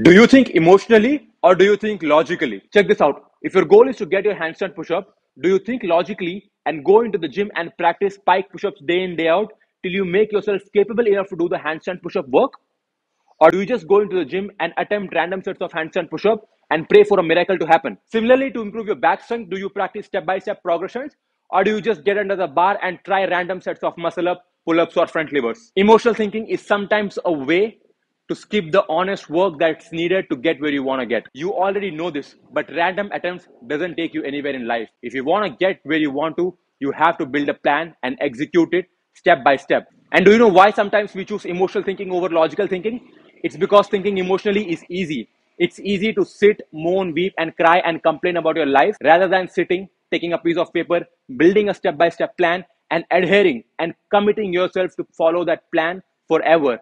Do you think emotionally or do you think logically? Check this out. If your goal is to get your handstand push up, do you think logically and go into the gym and practice pike push ups day in, day out till you make yourself capable enough to do the handstand push up work? Or do you just go into the gym and attempt random sets of handstand push up and pray for a miracle to happen? Similarly, to improve your back strength, do you practice step by step progressions? Or do you just get under the bar and try random sets of muscle up, pull ups, or front levers? Emotional thinking is sometimes a way to skip the honest work that's needed to get where you want to get. You already know this, but random attempts doesn't take you anywhere in life. If you want to get where you want to, you have to build a plan and execute it step by step. And do you know why sometimes we choose emotional thinking over logical thinking? It's because thinking emotionally is easy. It's easy to sit, moan, weep, and cry and complain about your life rather than sitting, taking a piece of paper, building a step by step plan, and adhering and committing yourself to follow that plan forever